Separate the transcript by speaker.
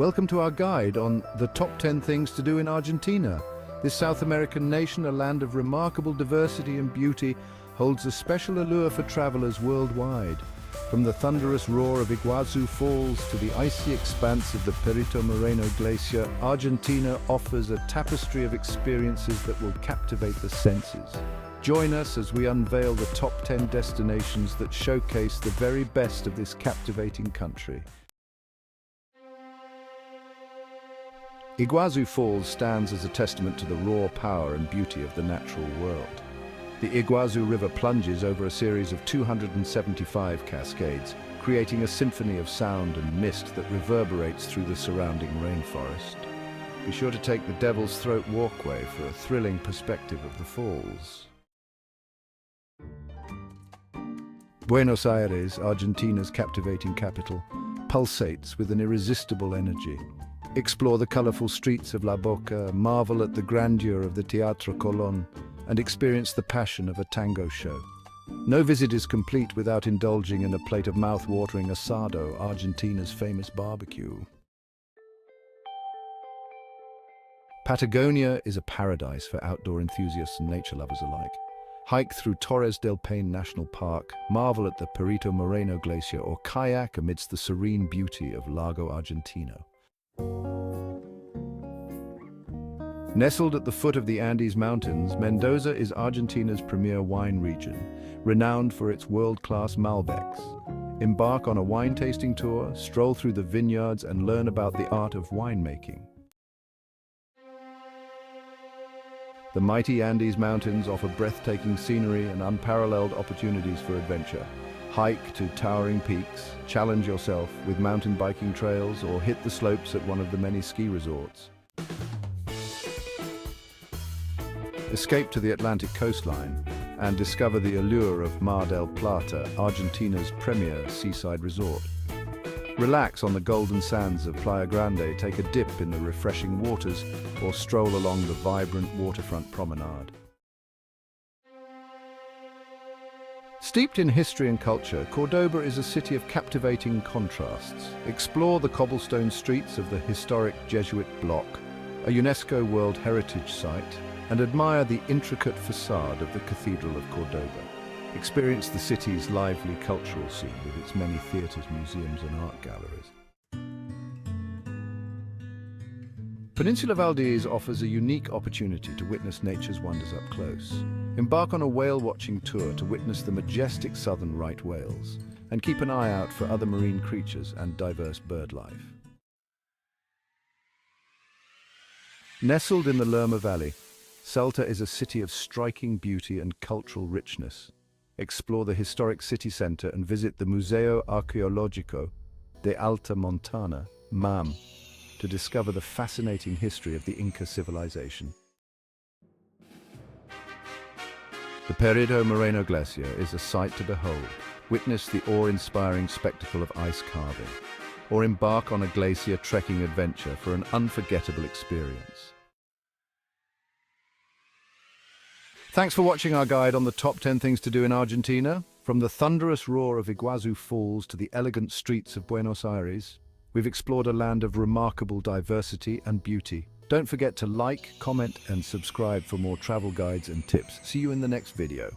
Speaker 1: Welcome to our guide on the top 10 things to do in Argentina. This South American nation, a land of remarkable diversity and beauty, holds a special allure for travelers worldwide. From the thunderous roar of Iguazu Falls to the icy expanse of the Perito Moreno Glacier, Argentina offers a tapestry of experiences that will captivate the senses. Join us as we unveil the top 10 destinations that showcase the very best of this captivating country. Iguazu Falls stands as a testament to the raw power and beauty of the natural world. The Iguazu River plunges over a series of 275 cascades, creating a symphony of sound and mist that reverberates through the surrounding rainforest. Be sure to take the Devil's Throat Walkway for a thrilling perspective of the falls. Buenos Aires, Argentina's captivating capital, pulsates with an irresistible energy. Explore the colorful streets of La Boca, marvel at the grandeur of the Teatro Colón, and experience the passion of a tango show. No visit is complete without indulging in a plate of mouth-watering asado, Argentina's famous barbecue. Patagonia is a paradise for outdoor enthusiasts and nature lovers alike. Hike through Torres del Paine National Park, marvel at the Perito Moreno Glacier, or kayak amidst the serene beauty of Lago Argentino. Nestled at the foot of the Andes Mountains, Mendoza is Argentina's premier wine region, renowned for its world-class Malbecs. Embark on a wine tasting tour, stroll through the vineyards and learn about the art of winemaking. The mighty Andes Mountains offer breathtaking scenery and unparalleled opportunities for adventure. Hike to towering peaks, challenge yourself with mountain biking trails or hit the slopes at one of the many ski resorts. Escape to the Atlantic coastline and discover the allure of Mar del Plata, Argentina's premier seaside resort. Relax on the golden sands of Playa Grande, take a dip in the refreshing waters, or stroll along the vibrant waterfront promenade. Steeped in history and culture, Cordoba is a city of captivating contrasts. Explore the cobblestone streets of the historic Jesuit block, a UNESCO World Heritage Site, and admire the intricate facade of the Cathedral of Cordoba. Experience the city's lively cultural scene with its many theatres, museums and art galleries. Peninsula Valdés offers a unique opportunity to witness nature's wonders up close. Embark on a whale-watching tour to witness the majestic southern right whales, and keep an eye out for other marine creatures and diverse bird life. Nestled in the Lerma Valley, Salta is a city of striking beauty and cultural richness. Explore the historic city center and visit the Museo Arqueológico de Alta Montana, MAM, to discover the fascinating history of the Inca civilization. The Perito Moreno Glacier is a sight to behold. Witness the awe-inspiring spectacle of ice carving, or embark on a glacier trekking adventure for an unforgettable experience. Thanks for watching our guide on the top 10 things to do in Argentina. From the thunderous roar of Iguazu Falls to the elegant streets of Buenos Aires, we've explored a land of remarkable diversity and beauty. Don't forget to like, comment and subscribe for more travel guides and tips. See you in the next video.